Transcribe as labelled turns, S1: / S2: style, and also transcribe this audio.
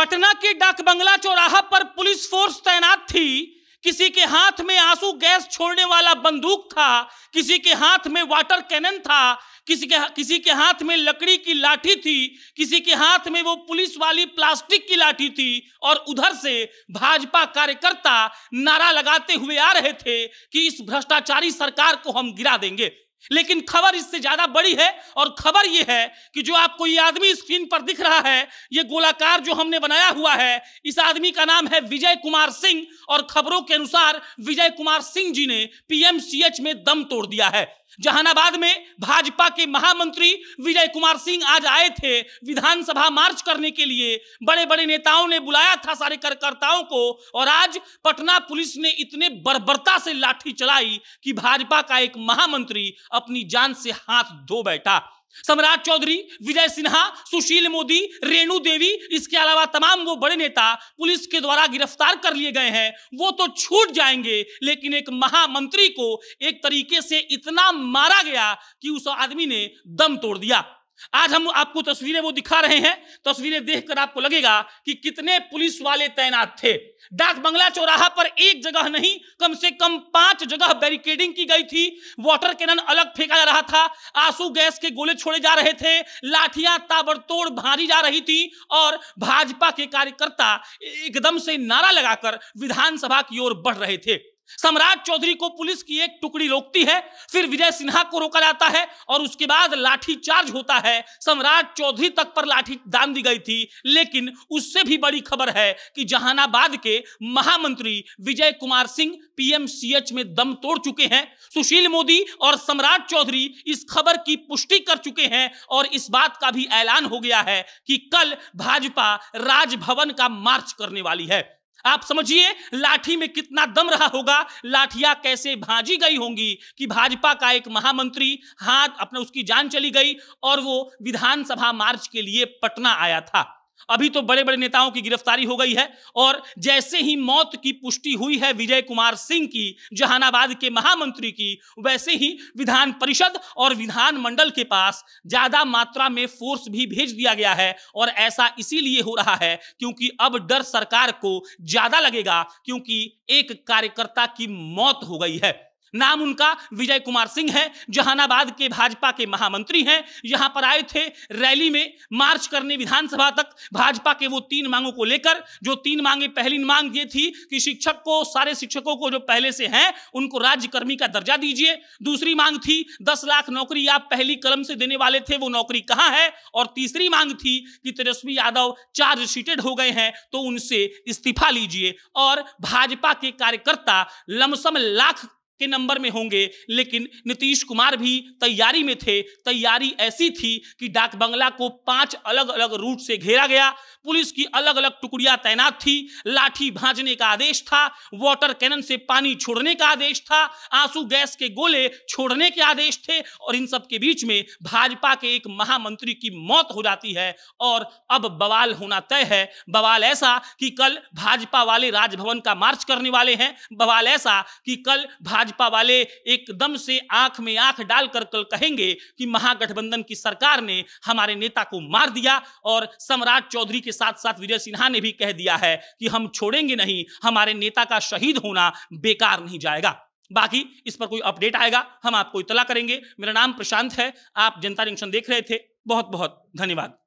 S1: पटना के डाक बंगला चौराहा पर पुलिस फोर्स तैनात थी। किसी के हाथ में आँसू गैस छोड़ने वाला बंदूक था। किसी के हाथ में वाटर कैनन था। किसी के किसी के हाथ में लकड़ी की लाठी थी। किसी के हाथ में वो पुलिस वाली प्लास्टिक की लाठी थी और उधर से भाजपा कार्यकर्ता नारा लगाते हुए आ रहे थे कि इस भ्रष्टाचारी सरकार को हम गिरा देंगे। लेकिन खबर इससे ज़्यादा बड़ी है और खबर यह है कि जो आपको ये आदमी स्क्रीन पर दिख रहा है, ये गोलाकार जो हमने बनाया हुआ है, इस आदमी का नाम है विजय कुमार सिंह और खबरों के अनुसार विजय कुमार सिंह जी ने पीएमसीएच में दम तोड़ दिया है। जहानाबाद में भाजपा के महामंत्री विजय कुमार सिंह आज आए थे विधानसभा मार्च करने के लिए। बड़े बड़े नेताओं ने बुलाया था सारे कार्यकर्ताओं को और आज पटना पुलिस ने इतने बर्बरता से लाठी चलाई कि भाजपा का एक महामंत्री अपनी जान से हाथ धो बैठा। सम्राट चौधरी, विजय सिन्हा, सुशील मोदी, रेणु देवी, इसके अलावा तमाम वो बड़े नेता पुलिस के द्वारा गिरफ़्तार कर लिए गए हैं। वो तो छूट जाएँगे, लेकिन एक महामंत्री को एक तरीके से इतना मारा गया कि उस आदमी ने दम तोड़ दिया। आज हम आपको तस्वीरें वो दिखा रहे हैं। तस्वीरें देखकर आपको लगेगा कि कितने पुलिस वाले तैनात थे। डाक बंगला चौराहा पर एक जगह नहीं, कम से कम पाँच जगह बैरिकेडिंग की गई थी। वाटर कैनन अलग फेंका जा रहा था। आँसू गैस के गोले छोड़े जा रहे थे। लाठियाँ ताबड़तोड़ भारी जा रही थी और भाजपा के कार्यकर्ता एकदम से नारा लगाकर विधानसभा की ओर बढ़ रहे थे। सम्राट चौधरी को पुलिस की एक टुकड़ी रोकती है। फिर विजय सिन्हा को रोका जाता है और उसके बाद लाठी चार्ज होता है। सम्राट चौधरी तक पर लाठी दान दी गई थी। लेकिन उससे भी बड़ी खबर है कि जहानाबाद के महामंत्री विजय कुमार सिंह पीएमसीएच में दम तोड़ चुके हैं। सुशील मोदी और सम्राट चौधरी इस खबर की पुष्टि कर चुके हैं और इस बात का भी ऐलान हो गया है कि कल भाजपा राजभवन का मार्च करने वाली है। आप समझिए, लाठी में कितना दम रहा होगा, लाठियाँ कैसे भाजी गई होंगी कि भाजपा का एक महामंत्री हाथ अपना उसकी जान चली गई और वो विधानसभा मार्च के लिए पटना आया था। अभी तो बड़े बड़े नेताओं की गिरफ्तारी हो गई है और जैसे ही मौत की पुष्टि हुई है विजय कुमार सिंह की, जहानाबाद के महामंत्री की, वैसे ही विधान परिषद और विधान मंडल के पास ज़्यादा मात्रा में फोर्स भी भेज दिया गया है और ऐसा इसीलिए हो रहा है क्योंकि अब डर सरकार को ज़्यादा लगेगा क्योंकि एक कार्यकर्ता की मौत हो गई है। नाम उनका विजय कुमार सिंह है, जहानाबाद के भाजपा के महामंत्री हैं। यहाँ पर आए थे रैली में मार्च करने विधानसभा तक। भाजपा के वो तीन मांगों को लेकर, जो तीन मांगे, पहली मांग ये थी कि शिक्षक को, सारे शिक्षकों को जो पहले से हैं, उनको राज्यकर्मी का दर्जा दीजिए। दूसरी मांग थी, दस लाख नौकरी आप पहली कलम से देने वाले थे, वो नौकरी कहाँ है? और तीसरी मांग थी कि तेजस्वी यादव चार्ज शीटेड हो गए हैं तो उनसे इस्तीफा लीजिए। और भाजपा के कार्यकर्ता लमसम लाख के नंबर में होंगे, लेकिन नीतीश कुमार भी तैयारी में थे। तैयारी ऐसी थी कि डाक बंगला को पाँच अलग अलग रूट से घेरा गया। पुलिस की अलग अलग टुकड़ियाँ तैनात थी। लाठी भाजने का आदेश था। वाटर कैनन से पानी छोड़ने का आदेश था। आँसू गैस के गोले छोड़ने के आदेश थे और इन सब के बीच में भाजपा के एक महामंत्री की मौत हो जाती है और अब बवाल होना तय है। बवाल ऐसा कि कल भाजपा वाले राजभवन का मार्च करने वाले हैं। बवाल ऐसा कि कल भाजपा भाजपा वाले एकदम से आँख में आँख डालकर कल कहेंगे कि महागठबंधन की सरकार ने हमारे नेता को मार दिया और सम्राट चौधरी के साथ साथ विजय सिन्हा ने भी कह दिया है कि हम छोड़ेंगे नहीं, हमारे नेता का शहीद होना बेकार नहीं जाएगा। बाकी इस पर कोई अपडेट आएगा, हम आपको इतला करेंगे। मेरा नाम प्रशांत है, आप जनता जंक्शन देख रहे थे। बहुत बहुत धन्यवाद।